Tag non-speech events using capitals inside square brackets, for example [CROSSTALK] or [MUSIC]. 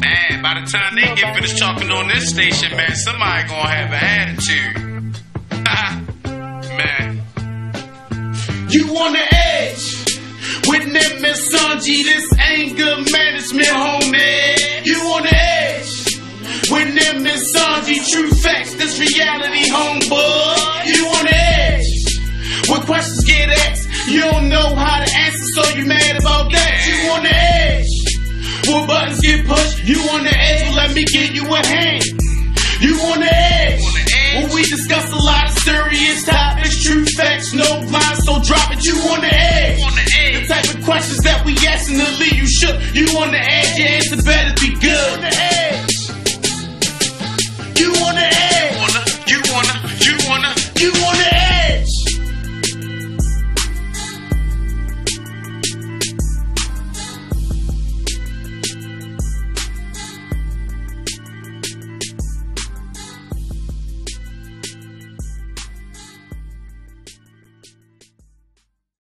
Man, by the time they get finished talking on this station, man, somebody gonna have an attitude. [LAUGHS] man. You on the edge with Nim and Sonji. This anger management, homie. You on the edge with Nim and Sonji. True facts, this reality, homeboy. You on the edge when questions get asked. You don't when buttons get pushed. You on the edge, well, let me give you a hand. You on the edge. When we discuss a lot of serious topics, true facts, no lies, so drop it. You on the edge. The. The type of questions that we asking to leave you shook. You on the edge, your answer better be good.